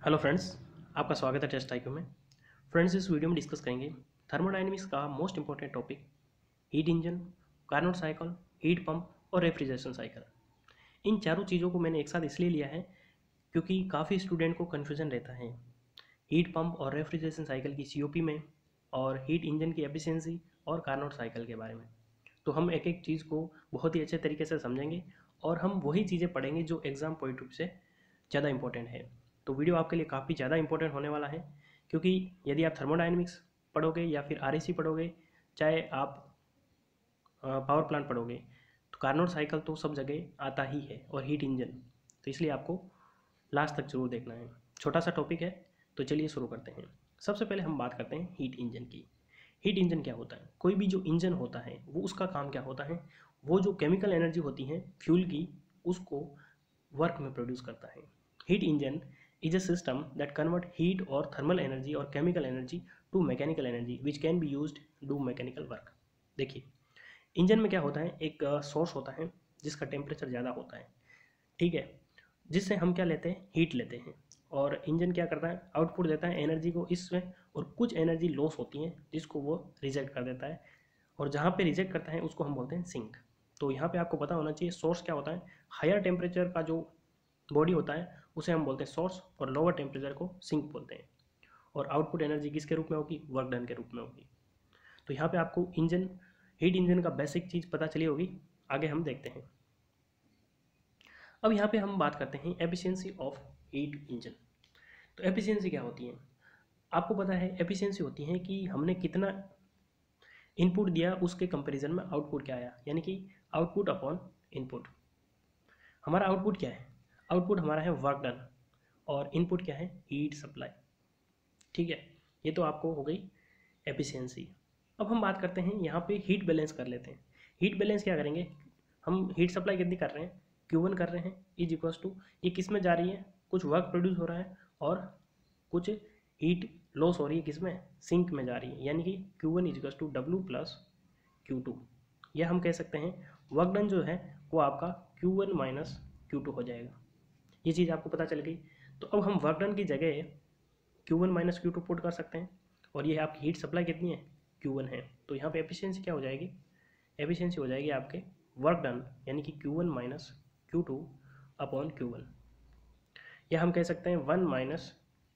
Hello friends आपका स्वागत है टेस्ट आईक्यू में। फ्रेंड्स इस वीडियो में डिस्कस करेंगे थर्मोडाइनमिक्स का most important topic heat engine Carnot cycle heat pump और रेफ्रिजरेशन साइकिल इन चारों चीज़ों को मैंने एक साथ इसलिए लिया है क्योंकि काफ़ी स्टूडेंट को कन्फ्यूज़न रहता है। हीट पंप और रेफ्रिजरेशन साइकिल की सीओपी में और हीट इंजन की एफिशिएंसी और कार्नोट साइकिल के बारे में। तो हम एक एक चीज़ को बहुत ही अच्छे तरीके से समझेंगे और हम वही चीज़ें पढ़ेंगे जो एग्ज़ाम पॉइंट ऑफ़ से ज़्यादा इंपॉर्टेंट है। तो वीडियो आपके लिए काफ़ी ज़्यादा इंपॉर्टेंट होने वाला है, क्योंकि यदि आप थर्मोडाइनमिक्स पढ़ोगे या फिर आरएसी पढ़ोगे, चाहे आप पावर प्लांट पढ़ोगे तो कार्नोट साइकिल तो सब जगह आता ही है और हीट इंजन तो इसलिए आपको लास्ट तक ज़रूर देखना है। छोटा सा टॉपिक है तो चलिए शुरू करते हैं। सबसे पहले हम बात करते हैं हीट इंजन की। हीट इंजन क्या होता है? कोई भी जो इंजन होता है, वो उसका काम क्या होता है? वो जो केमिकल एनर्जी होती है फ्यूल की, उसको वर्क में प्रोड्यूस करता है। Heat engine is a system that convert heat or thermal energy or chemical energy to mechanical energy, which can be used do mechanical work. देखिए, इंजन में क्या होता है? एक सोर्स होता है जिसका टेम्परेचर ज़्यादा होता है। ठीक है? जिससे हम क्या लेते हैं? हीट लेते हैं। और इंजन क्या करता है? आउटपुट देता है एनर्जी को इसमें और कुछ एनर्जी लॉस होती है जिसको वो रिजेक्ट कर देता है। और जहाँ पे रिजेक्ट करता है, उसको हम बोलते हैं सिंक तो यहाँ पे आपको पता होना चाहिए सोर्स क्या होता है? हायर टेम्परेचर का जो बॉडी होता है उसे हम बोलते हैं सोर्स और लोअर टेम्परेचर को सिंक बोलते हैं। और आउटपुट एनर्जी किसके रूप में होगी? वर्क डन के रूप में होगी। तो यहाँ पे आपको इंजन हीट इंजन का बेसिक चीज़ पता चली होगी। आगे हम देखते हैं। अब यहाँ पे हम बात करते हैं एफिशिएंसी ऑफ़ हीट इंजन तो एफिशिएंसी क्या होती है? आपको पता है एफिशिएंसी होती है कि हमने कितना इनपुट दिया, उसके कंपैरिजन में आउटपुट क्या आया? यानी कि आउटपुट अपॉन इनपुट हमारा आउटपुट क्या है? आउटपुट हमारा है वर्क डन, और इनपुट क्या है? Heat supply. ठीक है, ये तो आपको हो गई एफिशिएंसी। अब हम बात करते हैं, यहाँ पे हीट बैलेंस कर लेते हैं। हीट बैलेंस क्या करेंगे? हम हीट सप्लाई कितनी कर रहे हैं? क्यू वन कर रहे हैं इज़ इक्वल्स टू ये किसमें जा रही है? कुछ वर्क प्रोड्यूस हो रहा है, और कुछ हीट लॉस हो रही है किसमें? सिंक में जा रही है। यानी कि Q one equals to W plus Q two यह हम कह सकते हैं वर्क डन जो है, वो आपका Q one minus Q two हो जाएगा। ये चीज़ आपको पता चल गई। तो अब हम वर्क डन की जगह Q one minus Q two put कर सकते हैं और ये आपकी हीट सप्लाई कितनी है? क्यू वन है। तो यहाँ पे एफिशिएंसी क्या हो जाएगी? एफिशिएंसी हो जाएगी आपके वर्क डन यानी कि Q one minus Q two upon Q one या हम कह सकते हैं one minus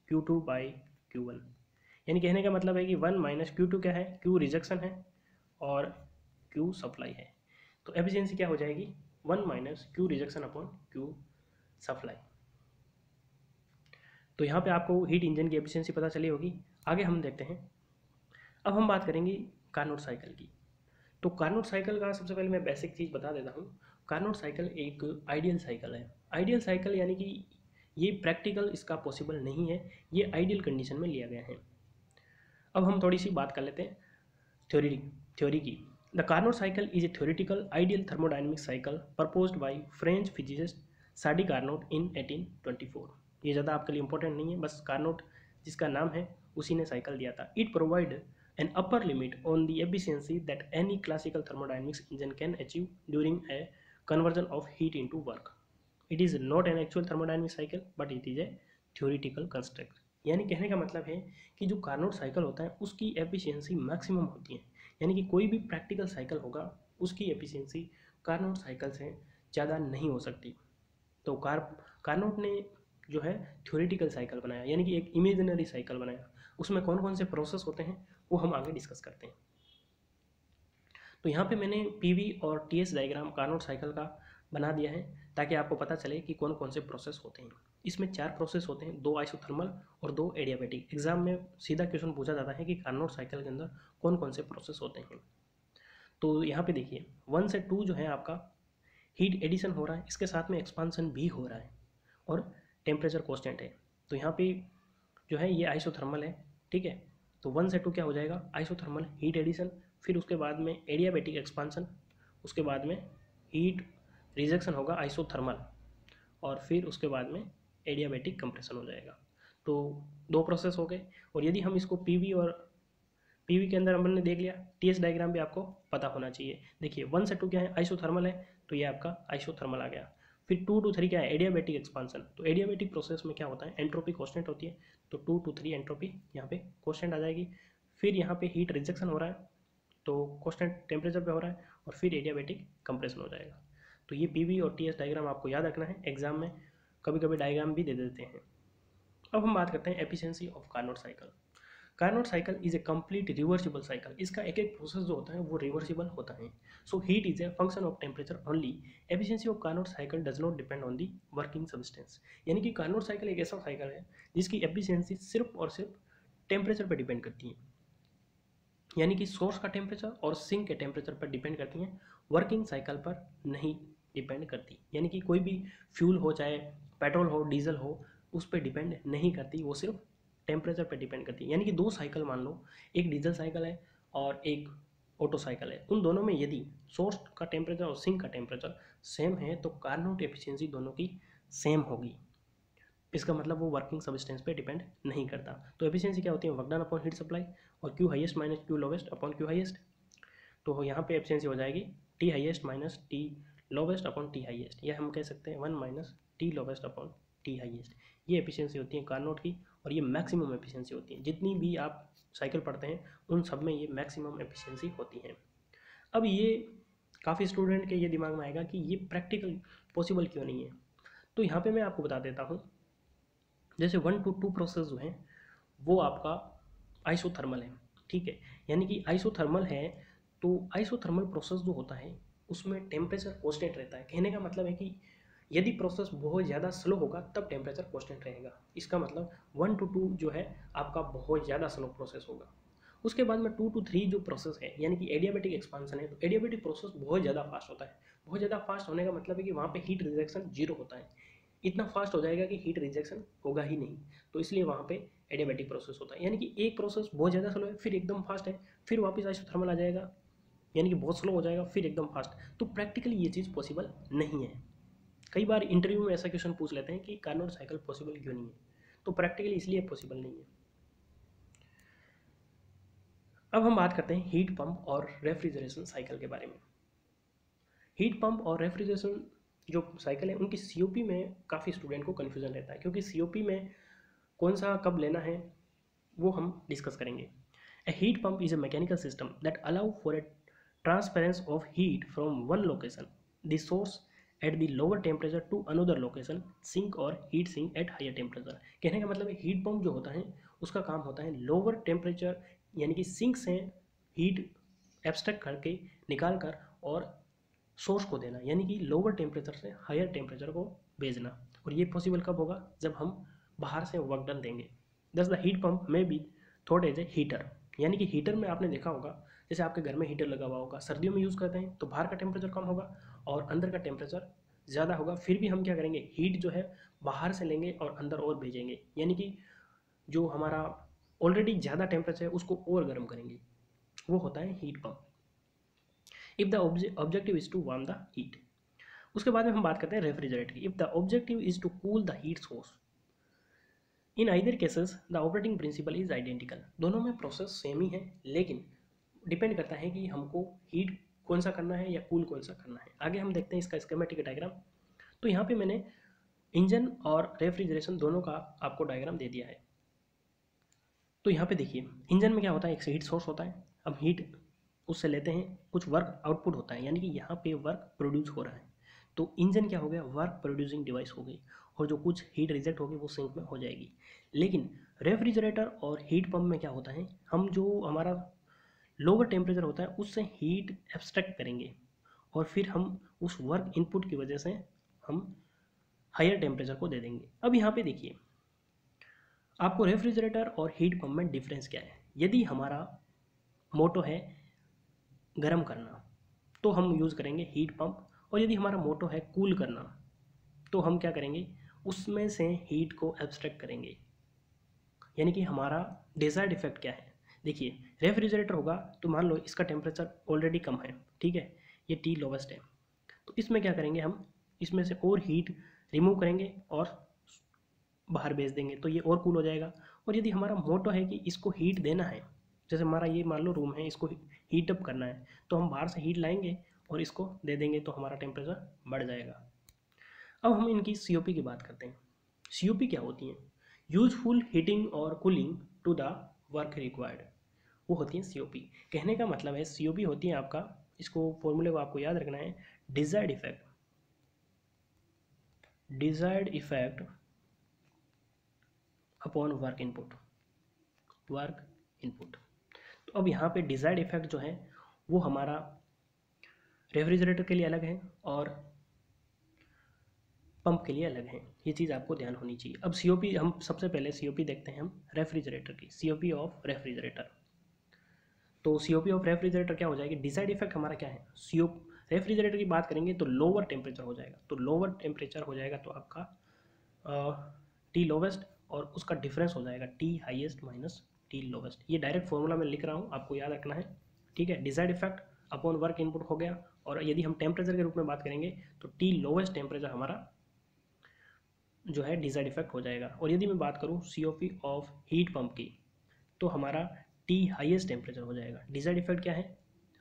Q two by Q one यानी कहने का मतलब है कि वन माइनस क्यू टू क्या है? क्यू रिजेक्शन है और क्यू सप्लाई है। तो एफिशिएंसी क्या हो जाएगी? One minus Q rejection upon Q supply. तो यहाँ पे आपको हीट इंजन की एफिशिएंसी पता चली होगी। आगे हम देखते हैं। अब हम बात करेंगे कार्नोट साइकिल की। तो कार्नोट साइकिल का सबसे पहले मैं बेसिक चीज़ बता देता हूँ। कार्नोट साइकिल एक आइडियल साइकिल है। आइडियल साइकिल यानी कि ये प्रैक्टिकल इसका पॉसिबल नहीं है। ये आइडियल कंडीशन में लिया गया है। अब हम थोड़ी सी बात कर लेते हैं थ्योरी थ्योरी की। The Carnot cycle is a theoretical ideal thermodynamic cycle proposed by French physicist Sadi Carnot in 1824 ये ज़्यादा आपके लिए इंपॉर्टेंट नहीं है, बस कारनोट जिसका नाम है, उसी ने साइकिल दिया था। It provide an upper limit on the efficiency that any classical thermodynamics engine can achieve during a conversion of heat into work it is not an actual thermodynamic cycle but it is a theoretical construct यानी कहने का मतलब है कि जो Carnot cycle होता है, उसकी एफिशिएंसी मैक्सिमम होती है। यानी कि कोई भी प्रैक्टिकल साइकिल होगा, उसकी एफिशिएंसी कार्नोट साइकिल से ज़्यादा नहीं हो सकती। तो कार कार्नोट ने जो है थ्योरेटिकल साइकिल बनाया, यानी कि एक इमेजिनरी साइकिल बनाया। उसमें कौन कौन से प्रोसेस होते हैं, वो हम आगे डिस्कस करते हैं। तो यहाँ पे मैंने पीवी और टीएस डायग्राम कार्नोट साइकिल का बना दिया है, ताकि आपको पता चले कि कौन कौन से प्रोसेस होते हैं। इसमें चार प्रोसेस होते हैं, दो आइसोथर्मल और दो एडियाबेटिक एग्ज़ाम में सीधा क्वेश्चन पूछा जाता है कि कार्नोट साइकिल के अंदर कौन कौन से प्रोसेस होते हैं। तो यहाँ पे देखिए वन से टू जो है आपका हीट एडिशन हो रहा है, इसके साथ में एक्सपांसन भी हो रहा है और टेम्परेचर कॉन्स्टेंट है। तो यहाँ पे जो है ये आइसोथर्मल है, ठीक है? तो वन से टू क्या हो जाएगा? आइसोथर्मल हीट एडिशन फिर उसके बाद में एडियाबेटिक एक्सपांसन उसके बाद में हीट रिजेक्शन होगा आइसोथर्मल और फिर उसके बाद में एडियाबेटिक कंप्रेशन हो जाएगा। तो दो प्रोसेस हो गए और यदि हम इसको पीवी और पीवी के अंदर हमने देख लिया टीएस डायग्राम भी आपको पता होना चाहिए। देखिए वन से टू क्या है? आइसोथर्मल है तो ये आपका आइसोथर्मल आ गया। फिर टू टू थ्री क्या है? एडियाबेटिक एक्सपांसन तो एडियाबेटिक प्रोसेस में क्या होता है? एंट्रोपी कॉन्स्टेंट होती है। तो टू टू थ्री एंट्रोपी यहाँ पे कॉन्स्टेंट आ जाएगी। फिर यहाँ पे हीट रिजेक्शन हो रहा है। तो कॉन्स्टेंट टेम्परेचर पे हो रहा है और फिर एडियाबेटिक कंप्रेशन हो जाएगा। तो ये पी और टी डायग्राम आपको याद रखना है एग्ज़ाम में। कभी कभी डायग्राम भी दे देते हैं। अब हम बात करते हैं efficiency of Carnot cycle Carnot cycle is a complete reversible cycle इसका एक एक प्रोसेस जो होता है, वो रिवर्सिबल होता है। So heat is a function of temperature only efficiency of Carnot cycle does not depend on the working substance यानी कि कार्नोट साइकिल एक ऐसा साइकिल है, जिसकी एफिशिएंसी सिर्फ़ और सिर्फ़ टेम्परेचर पर डिपेंड करती है। यानी कि सोर्स का टेम्परेचर और सिंक के टेम्परेचर पर डिपेंड करती हैं। वर्किंग साइकिल पर नहीं डिपेंड करती। यानी कि कोई भी फ्यूल हो, चाहे पेट्रोल हो डीजल हो, उस पर डिपेंड नहीं करती। वो सिर्फ़ टेम्परेचर पर डिपेंड करती है। यानी कि दो साइकिल मान लो, एक डीजल साइकिल है और एक ऑटो साइकिल है। उन दोनों में यदि सोर्स का टेम्परेचर और सिंक का टेम्परेचर सेम है तो कार्नोट एफिशिएंसी दोनों की सेम होगी। इसका मतलब वो वर्किंग सब्सटेंस पे डिपेंड नहीं करता। तो एफिशिएंसी क्या होती है? Work done upon heat supply और Q highest minus Q lowest upon Q highest तो यहाँ पे एफिशिएंसी हो जाएगी T highest minus T lowest upon T highest या हम कह सकते हैं one minus T lowest upon T highest. ये एफिशिएंसी होती है कार्नोट की और ये मैक्सिमम एफिशिएंसी होती है। जितनी भी आप साइकिल पढ़ते हैं, उन सब में ये मैक्सिमम एफिशिएंसी होती है। अब ये काफ़ी स्टूडेंट के ये दिमाग में आएगा कि ये प्रैक्टिकल पॉसिबल क्यों नहीं है? तो यहाँ पे मैं आपको बता देता हूँ। जैसे वन टू टू प्रोसेस जो हैं, वो आपका आइसोथर्मल है, ठीक है? यानी कि आइसोथर्मल है तो आइसोथर्मल प्रोसेस जो होता है, उसमें टेम्परेचर कॉन्स्टेंट रहता है। कहने का मतलब है कि यदि प्रोसेस बहुत ज़्यादा स्लो होगा, तब टेम्परेचर कॉन्स्टेंट रहेगा। इसका मतलब वन टू टू जो है, आपका बहुत ज़्यादा स्लो प्रोसेस होगा। उसके बाद में टू टू थ्री जो प्रोसेस है, यानी कि एडियाबेटिक एक्सपांसन है तो एडियाबेटिक प्रोसेस बहुत ज़्यादा फास्ट होता है। बहुत ज़्यादा फास्ट होने का मतलब है कि वहाँ पे हीट रिजेक्शन ज़ीरो होता है। इतना फास्ट हो जाएगा कि हीट रिजेक्शन होगा ही नहीं। तो इसलिए वहाँ पे एडियाबेटिक प्रोसेस होता है। यानी कि एक प्रोसेस बहुत ज़्यादा स्लो है, फिर एकदम फास्ट है, फिर वापस आइसोथर्मल आ जाएगा। यानी कि बहुत स्लो हो जाएगा, फिर एकदम फास्ट तो प्रैक्टिकली ये चीज़ पॉसिबल नहीं है। कई बार इंटरव्यू में ऐसा क्वेश्चन पूछ लेते हैं कि कार्नोट साइकिल पॉसिबल क्यों नहीं है? तो प्रैक्टिकली इसलिए पॉसिबल नहीं है। अब हम बात करते हैं हीट पंप और रेफ्रिजरेशन साइकिल के बारे में। हीट पंप और रेफ्रिजरेशन जो साइकिल है, उनकी सीओपी में काफ़ी स्टूडेंट को कन्फ्यूज़न रहता है, क्योंकि सीओपी में कौन सा कब लेना है, वो हम डिस्कस करेंगे। A heat pump is a mechanical system that allow for a transference of heat from one location the source at the lower temperature to another location sink और heat sink at higher temperature कहने का मतलब heat pump जो होता है, उसका काम होता है लोअर टेम्परेचर यानी कि सिंक से हीट एब्स्ट्रैक्ट करके निकाल कर और सोर्स को देना, यानी कि लोअर टेम्परेचर से हायर टेम्परेचर को भेजना। और ये पॉसिबल कब होगा? जब हम बाहर से वर्क डन देंगे। दस द हीट पंप में be thought as a heater यानी कि हीटर में आपने देखा होगा, जैसे आपके घर में हीटर लगा हुआ होगा, सर्दियों में यूज़ करते हैं तो बाहर का टेम्परेचर कम होगा और अंदर का टेम्परेचर ज़्यादा होगा, फिर भी हम क्या करेंगे? हीट जो है, बाहर से लेंगे और अंदर और भेजेंगे। यानी कि जो हमारा ऑलरेडी ज़्यादा टेम्परेचर है, उसको और गर्म करेंगे। वो होता है heat pump if the objective is to warm the heat उसके बाद में हम बात करते हैं रेफ्रिजरेटर की। If the objective is to cool the heat source in either cases the operating principle is identical दोनों में प्रोसेस सेम ही है, लेकिन डिपेंड करता है कि हमको हीट कौन सा करना है या कूल कौन सा करना है। आगे हम देखते हैं इसका स्केमेटिक डायग्राम तो यहाँ पे मैंने इंजन और रेफ्रिजरेशन दोनों का आपको डायग्राम दे दिया है। तो यहाँ पे देखिए इंजन में क्या होता है? एक हीट सोर्स होता है। अब हीट उससे लेते हैं, कुछ वर्क आउटपुट होता है। यानी कि यहाँ पे वर्क प्रोड्यूस हो रहा है। तो इंजन क्या हो गया? वर्क प्रोड्यूसिंग डिवाइस हो गई। और जो कुछ हीट रिजेक्ट होगी, वो सिंक में हो जाएगी। लेकिन रेफ्रिजरेटर और हीट पंप में क्या होता है? हम जो हमारा लोअर टेम्परेचर होता है, उससे हीट एब्स्ट्रैक्ट करेंगे। और फिर हम उस वर्क इनपुट की वजह से हम हायर टेम्परेचर को दे देंगे। अब यहाँ पे देखिए, आपको रेफ्रिजरेटर और हीट पंप में डिफरेंस क्या है? यदि हमारा मोटो है गर्म करना तो हम यूज़ करेंगे हीट पंप और यदि हमारा मोटो है कूल करना तो हम क्या करेंगे? उसमें से हीट को एब्स्ट्रैक्ट करेंगे। यानी कि हमारा डिज़ायर्ड इफ़ेक्ट क्या है? देखिए, रेफ्रिजरेटर होगा तो मान लो इसका टेम्परेचर ऑलरेडी कम है, ठीक है? ये टी लोवेस्ट है। तो इसमें क्या करेंगे हम? इसमें से और हीट रिमूव करेंगे और बाहर भेज देंगे तो ये और कूल हो जाएगा। और यदि हमारा मोटो है कि इसको हीट देना है, जैसे हमारा ये मान लो रूम है, इसको हीट अप करना है तो हम बाहर से हीट लाएँगे और इसको दे देंगे तो हमारा टेम्परेचर बढ़ जाएगा। अब हम इनकी सीओपी की बात करते हैं। सीओपी क्या होती हैं? यूजफुल हीटिंग और cooling to the work required वो होती हैं सी कहने का मतलब है सी होती है आपका, इसको फॉर्मूले को आपको याद रखना है desired effect desired effect upon work input work input तो अब यहाँ पे डिजायर्ड इफ़ेक्ट जो है, वो हमारा रेफ्रिजरेटर के लिए अलग है और पंप के लिए अलग है। ये चीज़ आपको ध्यान होनी चाहिए। अब सीओपी हम सबसे पहले सीओपी देखते हैं हम रेफ्रिजरेटर की। सीओपी ऑफ़ रेफ्रिजरेटर तो सीओपी ऑफ़ रेफ्रिजरेटर क्या हो जाएगी? डिसाइड इफ़ेक्ट हमारा क्या है? सी रेफ्रिजरेटर की बात करेंगे तो लोअर टेम्परेचर हो जाएगा। तो लोअर टेम्परेचर हो जाएगा तो आपका टी लोवेस्ट और उसका डिफरेंस हो जाएगा T highest minus T lowest ये डायरेक्ट फॉर्मूला में लिख रहा हूँ, आपको याद रखना है। ठीक है? Desired effect upon work input हो गया और यदि हम टेम्परेचर के रूप में बात करेंगे तो टी लोवेस्ट टेम्परेचर हमारा जो है डिजाइड इफ़ेक्ट हो जाएगा। और यदि मैं बात करूँ सी ऑफ़ हीट पंप की तो हमारा टी हाईएस्ट टेम्परेचर हो जाएगा। डिजाइड इफ़ेक्ट क्या है?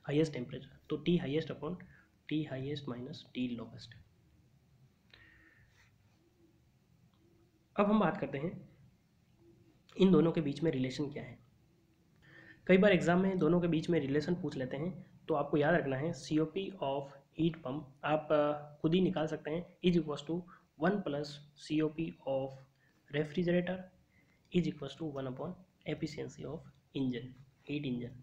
हाईएस्ट टेम्परेचर तो T highest upon T highest minus T lowest अब हम बात करते हैं, इन दोनों के बीच में रिलेशन क्या है? कई बार एग्ज़ाम में दोनों के बीच में रिलेशन पूछ लेते हैं तो आपको याद रखना है C O P of heat pump आप खुद ही निकाल सकते हैं। Is equals to one plus C O P of refrigerator is equal to one upon efficiency of engine heat engine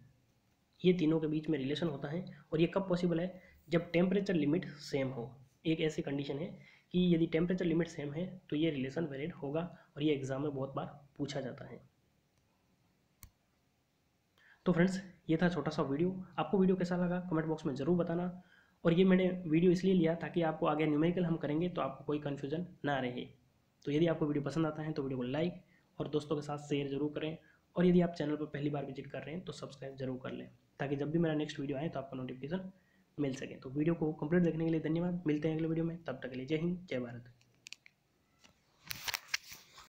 ये तीनों के बीच में रिलेशन होता है और ये कब पॉसिबल है? जब टेम्परेचर लिमिट सेम हो। एक ऐसी कंडीशन है कि यदि टेम्परेचर लिमिट सेम है तो ये रिलेशन वैलिड होगा और ये एग्ज़ाम में बहुत बार पूछा जाता है। तो फ्रेंड्स ये था छोटा सा वीडियो आपको वीडियो कैसा लगा? कमेंट बॉक्स में ज़रूर बताना। और ये मैंने वीडियो इसलिए लिया ताकि आपको आगे न्यूमेरिकल हम करेंगे तो आपको कोई कन्फ्यूज़न ना रहे। तो यदि आपको वीडियो पसंद आता है तो वीडियो को लाइक और दोस्तों के साथ शेयर ज़रूर करें। और यदि आप चैनल पर पहली बार विज़िट कर रहे हैं तो सब्सक्राइब ज़रूर कर लें, ताकि जब भी मेरा नेक्स्ट वीडियो आए तो आपको नोटिफिकेशन मिल सके। तो वीडियो को कंप्लीट देखने के लिए धन्यवाद। मिलते हैं अगले वीडियो में। तब तक के लिए जय हिंद, जय भारत।